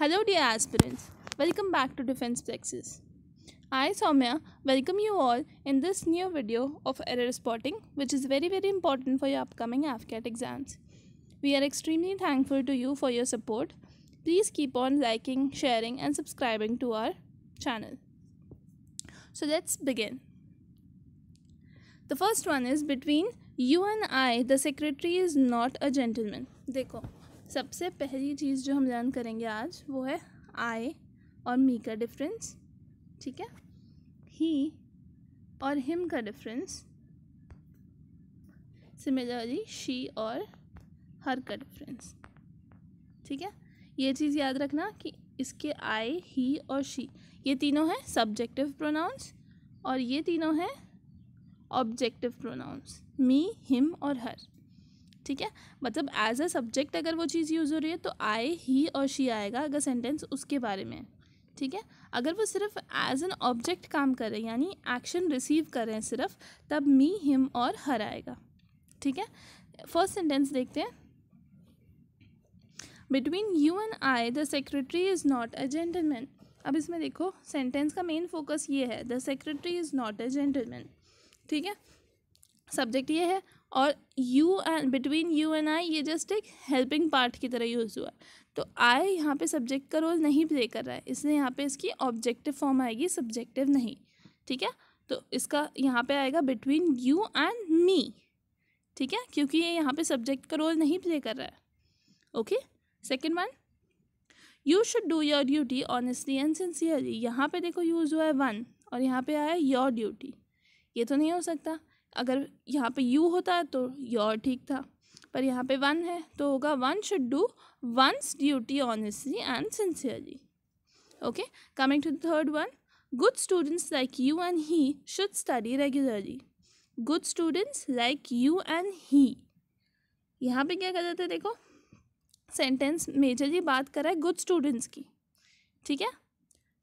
Hello, dear aspirants. Welcome back to Defense Plexus. I, Soumya, welcome you all in this new video of error spotting, which is very, very important for your upcoming AFCAT exams. We are extremely thankful to you for your support. Please keep on liking, sharing, and subscribing to our channel. So, let's begin. The first one is between you and I, the secretary is not a gentleman. देखो सबसे पहली चीज़ जो हम learn करेंगे आज, वो है आई और मी का डिफरेंस ठीक है? ही और हिम का डिफरेंस सिमिलरली शी और हर का डिफरेंस ठीक है? ये चीज़ याद रखना कि इसके आई ही और शी ये तीनों हैं सब्जेक्टिव प्रोनाउंस और ये तीनों हैं ऑब्जेक्टिव प्रोनाउंस मी हिम और हर ठीक है? मतलब एज अ सब्जेक्ट अगर वो चीज़ यूज़ हो रही है तो आई ही और शी आएगा अगर सेंटेंस उसके बारे में, ठीक है? अगर वो सिर्फ़ एज एन ऑब्जेक्ट काम कर रहे हैं, यानी एक्शन रिसीव कर रहे हैं सिर्फ़, तब मी हिम और हर आएगा, ठीक है? फ़र्स्ट सेंटेंस देखते हैं। Between you and I the secretary is not a gentleman अब इसमें देखो सेंटेंस का मेन फोकस ये है the secretary is not a gentleman ठीक है? सब्जेक्ट ये है और you and between you and I ये जस्ट एक हेल्पिंग पार्ट की तरह यूज़ हुआ। तो आई यहाँ पे सब्जेक्ट का रोल नहीं प्ले कर रहा है, इसलिए यहाँ पे इसकी ऑब्जेक्टिव फॉर्म आएगी सब्जेक्टिव नहीं। ठीक है? तो इसका यहाँ पे आएगा बिटवीन यू एंड मी ठीक है? क्योंकि ये यहाँ पे सब्जेक्ट का रोल नहीं प्ले कर रहा है। Okay second one you should do your duty honestly and sincerely यहाँ पे देखो यूज़ हुआ है वन और यहाँ पे आया योर ड्यूटी ये तो नहीं हो सकता। अगर यहाँ पे यू होता है तो योर ठीक था, पर यहाँ पे वन है तो होगा one should do one's duty honestly and sincerely. Okay, coming to third one, good students like you and he should study regularly. Good students like you and he. यहाँ पे क्या कर देते देखो, सेंटेंस मेजरली बात कर रहा है गुड स्टूडेंट्स की, ठीक है?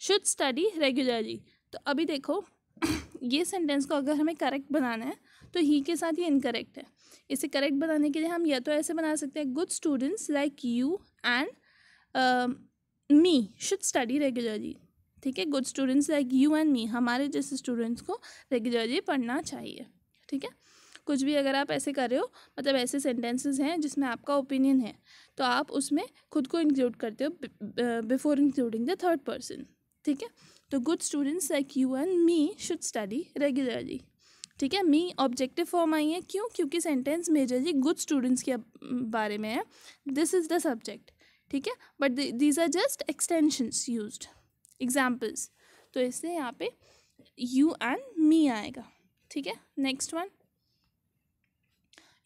Should study regularly. तो अभी देखो ये सेंटेंस को अगर हमें करेक्ट बनाना है तो ही के साथ ये इनकरेक्ट है। इसे करेक्ट बनाने के लिए हम या तो ऐसे बना सकते हैं good students like you and me should study regularly ठीक है? Good students like you and me हमारे जैसे स्टूडेंट्स को रेगुलरली पढ़ना चाहिए। ठीक है? कुछ भी अगर आप ऐसे कर रहे हो मतलब ऐसे सेंटेंसेस हैं जिसमें आपका ओपिनियन है तो आप उसमें खुद को इंक्लूड करते हो before including the third person ठीक है? तो good students like you and me should study regularly ठीक है? मी ऑब्जेक्टिव फॉर्म आई है। क्यों? क्योंकि सेंटेंस मेजरली गुड स्टूडेंट्स के बारे में है। दिस इज़ द सब्जेक्ट ठीक है? But these are just extensions use examples तो इससे यहाँ पे यू एंड मी आएगा। ठीक है? Next one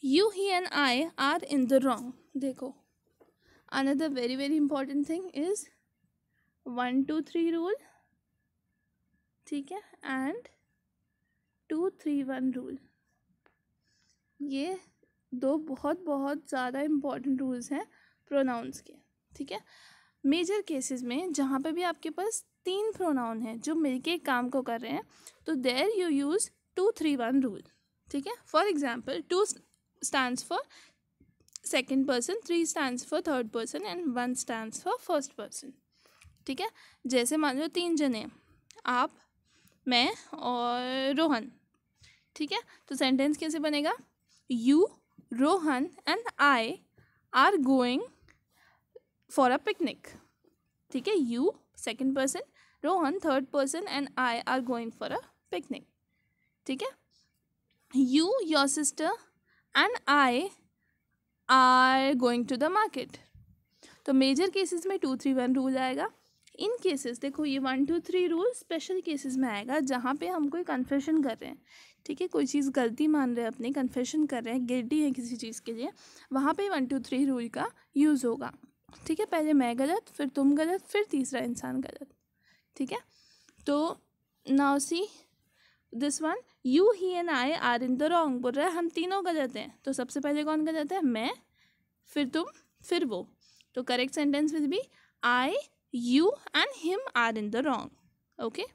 you he and I are in the wrong देखो। Another very very important thing is one two three rule ठीक है? And two three one rule ये दो बहुत बहुत ज़्यादा इंपॉर्टेंट रूल्स हैं प्रोनाउंस के, ठीक है? मेजर केसेस में जहाँ पे भी आपके पास तीन प्रोनाउन हैं जो मिलके काम को कर रहे हैं तो there you use two three one rule ठीक है? For example two stand for second person three stand for third person and one stand for first person ठीक है? जैसे मान लो तीन जने आप मैं और रोहन, ठीक है? तो सेंटेंस कैसे बनेगा? You Rohan and I are going for a picnic ठीक है? You second person Rohan third person and I are going for a picnic ठीक है? You your sister and I are going to the market तो major cases में two three one rule आएगा। इन cases देखो ये one two three rule special cases में आएगा जहाँ पे हम कोई कन्फेशन कर रहे हैं। ठीक है? कोई चीज़ गलती मान रहे हैं अपनी कन्फेशन कर रहे हैं गिल्टी है किसी चीज़ के लिए, वहाँ पे वन टू थ्री रूल का यूज़ होगा। ठीक है? पहले मैं गलत, फिर तुम गलत, फिर तीसरा इंसान गलत। ठीक है? तो now see this one you he and I are in the wrong बोल रहा हम तीनों गलत हैं। तो सबसे पहले कौन गलत है? मैं, फिर तुम, फिर वो। तो correct sentence will be I you and him are in the wrong okay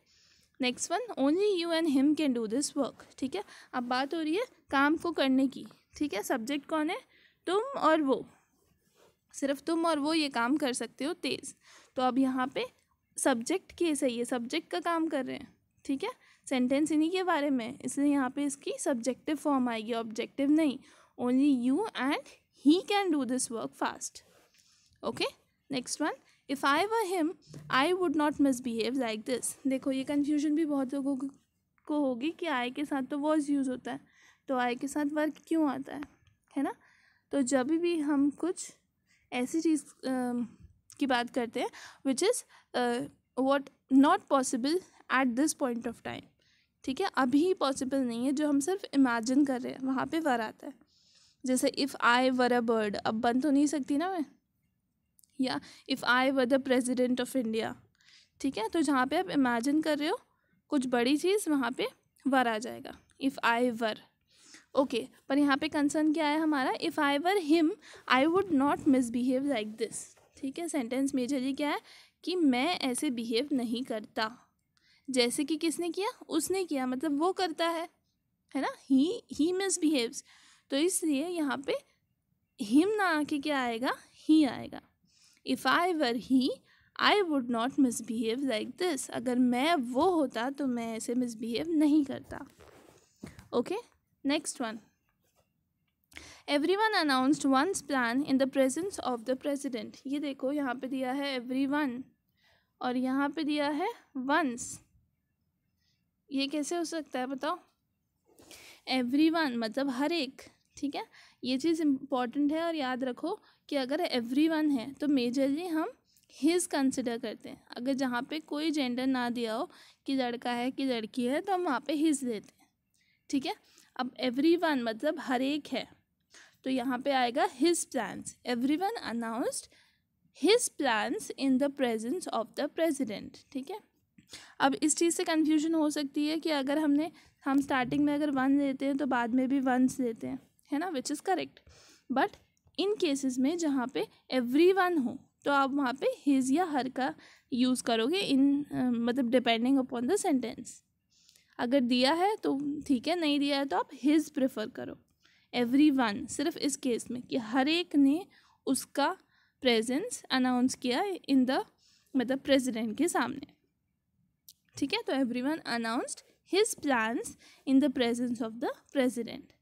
next one only you and him can do this work ठीक है? अब बात हो रही है काम को करने की। ठीक है? सब्जेक्ट कौन है? तुम और वो। सिर्फ़ तुम और वो ये काम कर सकते हो तेज़। तो अब यहाँ पे सब्जेक्ट केस है ये। सब्जेक्ट का काम कर रहे हैं। ठीक है? सेंटेंस इन्हीं के बारे में इसलिए यहाँ पे इसकी सब्जेक्टिव फॉर्म आएगी ऑब्जेक्टिव नहीं। Only you and he can do this work fast okay next one if I were him I would not misbehave like this देखो, ये कन्फ्यूज़न भी बहुत लोगों को होगी कि आई के साथ तो वॉज़ यूज़ होता है। तो आई के साथ वर्क क्यों आता है? है ना? तो जब भी हम कुछ ऐसी चीज़ की बात करते हैं which is what not possible at this point of time ठीक है? अभी पॉसिबल नहीं है, जो हम सिर्फ़ इमेजिन कर रहे हैं। वहाँ पे वर आता है। जैसे if I were a bird अब बन तो नहीं सकती ना मैं? या if I were the president of India ठीक है? तो जहाँ पे आप इमेजिन कर रहे हो, कुछ बड़ी चीज़ वहाँ पे वर आ जाएगा इफ़ आई वर ओके पर यहाँ पे कंसर्न क्या है हमारा? If I were him I would not misbehave like this ठीक है? सेंटेंस मेजरली क्या है? कि मैं ऐसे बिहेव नहीं करता। जैसे कि किसने किया? उसने किया मतलब वो करता है है ना? ही ही मिसबिहेव्स तो इसलिए यहाँ पे हिम ना आके क्या आएगा? ही आएगा। If I were he I would not misbehave like this अगर मैं वो होता तो मैं ऐसे मिसबिहेव नहीं करता। Okay next one every one announced once plan in the presence of the president ये देखो, यहाँ पे दिया है एवरी वन और यहाँ पे दिया है वंस ये कैसे हो सकता है बताओ? एवरी वन मतलब हर एक। ठीक है? ये चीज़ इंपॉर्टेंट है और याद रखो कि अगर एवरी वन है तो मेजरली हम हिज कंसिडर करते हैं। अगर जहाँ पे कोई जेंडर ना दिया हो, कि लड़का है, कि लड़की है तो हम वहाँ पे हिज देते हैं। ठीक है? अब एवरी वन मतलब हर एक है तो यहाँ पे आएगा his plans every one announced his plans in the presence of the president ठीक है? अब इस चीज़ से कन्फ्यूज़न हो सकती है कि अगर हमने, हम स्टार्टिंग में अगर वन लेते हैं तो बाद में भी वंस लेते हैं। है ना which is correct but in cases में जहाँ पे एवरी वन हो तो आप वहाँ पे हिज या हर का यूज़ करोगे इन मतलब डिपेंडिंग अपॉन द सेंटेंस अगर दिया है तो ठीक है, नहीं दिया है तो आप हिज प्रेफर करो. एवरी वन सिर्फ़ इस केस में कि हर एक ने उसका प्रेजेंस अनाउंस किया इन द मतलब प्रेसिडेंट के सामने. ठीक है तो every one announced his plans in the presence of the president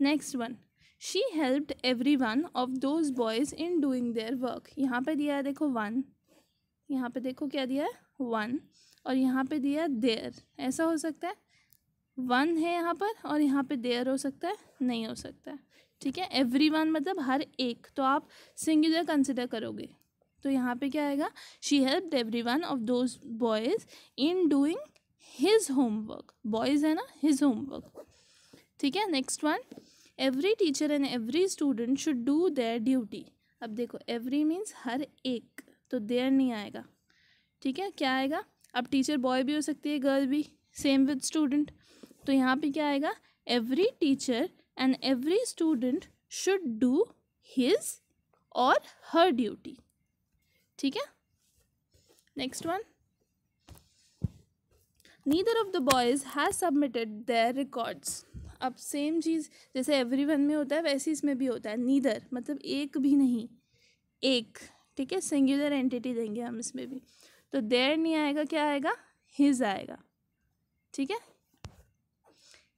next one she helped every one of those boys in doing their work यहाँ पे दिया है देखो वन यहाँ पे देखो क्या दिया है? वन और यहाँ पे दिया देयर ऐसा हो सकता है? वन है यहाँ पर और यहाँ पे देयर हो सकता है? नहीं हो सकता है. ठीक है? एवरी वन मतलब हर एक. तो आप सिंगुलर कंसिडर करोगे. तो यहाँ पे क्या आएगा? She help every one of those boys in doing his homework boys है ना? हिज होमवर्क ठीक है next one every teacher and every student should do their duty अब देखो एवरी मीन्स हर एक तो देयर नहीं आएगा। ठीक है, क्या आएगा? अब टीचर बॉय भी हो सकती है गर्ल भी सेम विद स्टूडेंट तो यहाँ पे क्या आएगा? Every teacher and every student should do his और हर ड्यूटी ठीक है? Next one neither of the boys has submitted their records अब सेम चीज़ जैसे एवरी वन में होता है, वैसे इसमें भी होता है। नीदर मतलब एक भी नहीं, एक, ठीक है? सिंगुलर एंटिटी देंगे हम इसमें भी। तो देर नहीं आएगा, क्या आएगा? हिज आएगा। ठीक है?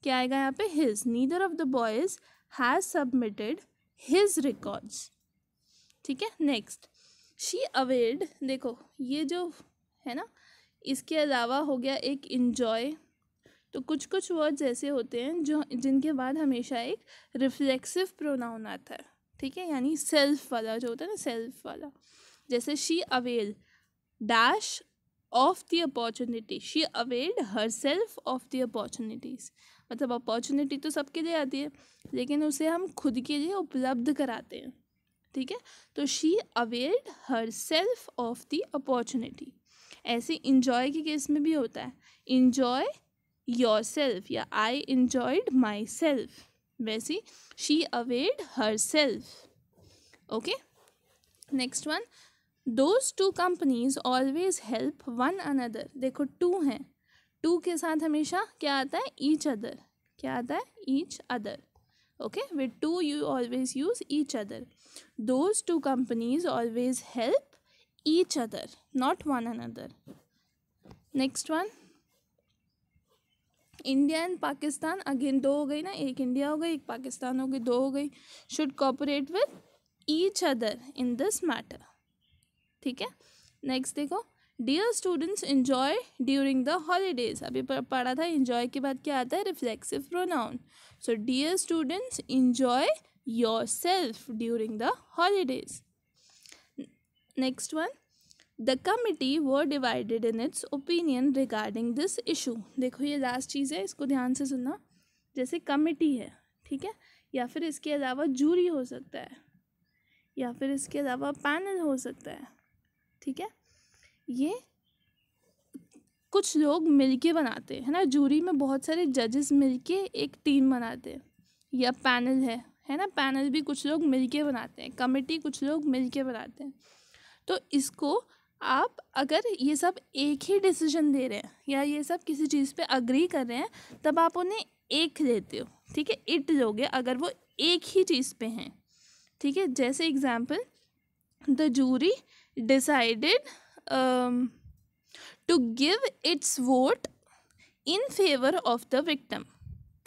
क्या आएगा यहाँ पे? His neither of the boys has submitted his records ठीक है? नेक्स्ट शी अवेड देखो, ये जो है ना, इसके अलावा हो गया एक इन्जॉय तो कुछ कुछ वर्ड्स ऐसे होते हैं जो, जिनके बाद हमेशा एक रिफ्लेक्सिव प्रोनाउन आता है, ठीक है? यानी सेल्फ वाला जो होता है ना सेल्फ वाला। जैसे she avail dash of the opportunity she availed her self of the opportunities मतलब अपॉर्चुनिटी तो सबके लिए आती है, लेकिन उसे हम खुद के लिए उपलब्ध कराते हैं, ठीक है? तो she availed her self of the opportunity ऐसे इंजॉय के केस में भी होता है। इंजॉय योर सेल्फ या आई इंजॉयड माई सेल्फ वैसी she availed her self okay next one those two companies always help one another देखो टू हैं. टू के साथ हमेशा क्या आता है? ईच अदर क्या आता है? Each other okay with two you always use each other those two companies always help each other, not one another. Next one. India and Pakistan, again दो हो गई ना, एक इंडिया हो गई, एक पाकिस्तान हो गई, दो हो गई should cooperate with each other in this matter ठीक है? नेक्स्ट देखो dear students enjoy during the holidays अभी पढ़ा था इन्जॉय के बाद क्या आता है? Reflexive pronoun so dear students enjoy your self during the holidays next one the committee were divided in its opinion regarding this issue देखो, ये लास्ट चीज़ है, इसको ध्यान से सुनना। जैसे कमिटी है, ठीक है? या फिर इसके अलावा जूरी हो सकता है, या फिर इसके अलावा पैनल हो सकता है, ठीक है? ये कुछ लोग मिलके बनाते हैं ना? जूरी में बहुत सारे जजेस मिलके एक टीम बनाते हैं, या पैनल है है ना? पैनल भी कुछ लोग मिलके बनाते हैं कमेटी कुछ लोग मिलके बनाते हैं। तो इसको आप अगर ये सब एक ही डिसीज़न दे रहे हैं या ये सब किसी चीज़ पे अग्री कर रहे हैं, तब आप उन्हें एक देते हो, ठीक है? इट लोगे अगर वो एक ही चीज़ पे हैं, ठीक है? जैसे example the jury decided to give its vote in favour of the victim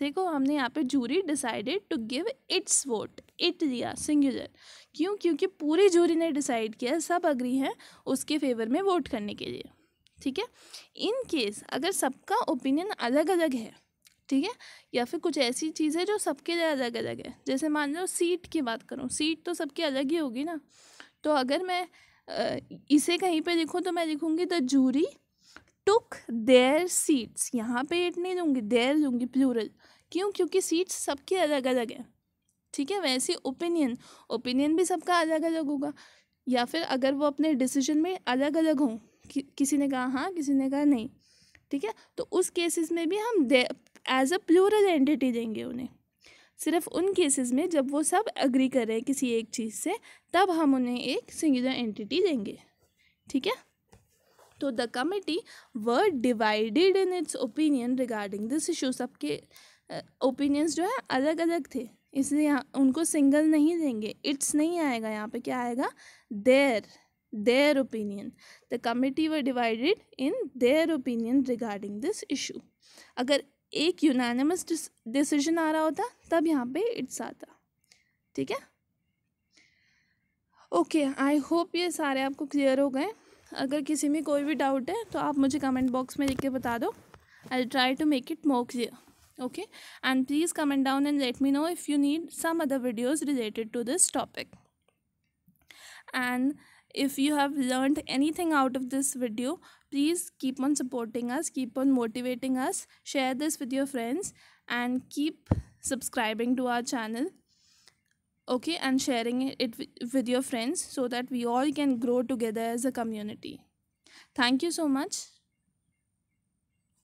देखो हमने यहाँ पे jury decided to give its vote it दिया सिंगुलर क्यों? क्योंकि पूरी जूरी ने डिसाइड किया, सब अग्री हैं उसके फेवर में वोट करने के लिए। ठीक है? इन केस अगर सबका ओपिनियन अलग अलग है, ठीक है? या फिर कुछ ऐसी चीज़ है जो सबके लिए अलग अलग है, जैसे मान लो सीट की बात करूँ सीट तो सबकी अलग ही होगी ना? तो अगर मैं इसे कहीं पे लिखूँ तो मैं लिखूँगी the jury took their seats यहाँ पे इट नहीं लूँगी देयर लूँगी प्लूरल क्यों? क्योंकि सीट्स सबकी अलग अलग है। ठीक है? वैसे ओपिनियन ओपिनियन भी सबका अलग अलग होगा। या फिर अगर वो अपने डिसीज़न में अलग अलग हों कि, किसी ने कहा हाँ किसी ने कहा नहीं। ठीक है? तो उस केसेस में भी हम एज अ प्लूरल एंटिटी देंगे उन्हें। सिर्फ़ उन केसेस में जब वो सब अग्री कर रहे हैं किसी एक चीज़ से तब हम उन्हें एक सिंगुलर एंटिटी देंगे। ठीक है? तो the committee were divided in its opinion regarding this issue सबके ओपिनियंस जो है अलग अलग थे। इसलिए यहाँ उनको सिंगल नहीं देंगे। इट्स नहीं आएगा यहाँ पे। क्या आएगा? Their their opinion the committee were divided in their opinion regarding this issue अगर एक यूनानिमस डिसीज़न आ रहा होता, तब यहाँ पे इट्स आता। ठीक है? ओके आई होप ये सारे आपको क्लियर हो गए। अगर किसी में कोई भी डाउट है तो आप मुझे कमेंट बॉक्स में लिख के बता दो। I try to make it more clear okay? And please comment down and let me know if you need some other videos related to this topic. And if you have learned anything out of this video please keep on supporting us keep on motivating us. Share this with your friends and keep subscribing to our channel okay? And sharing it with your friends so that we all can grow together as a community. Thank you so much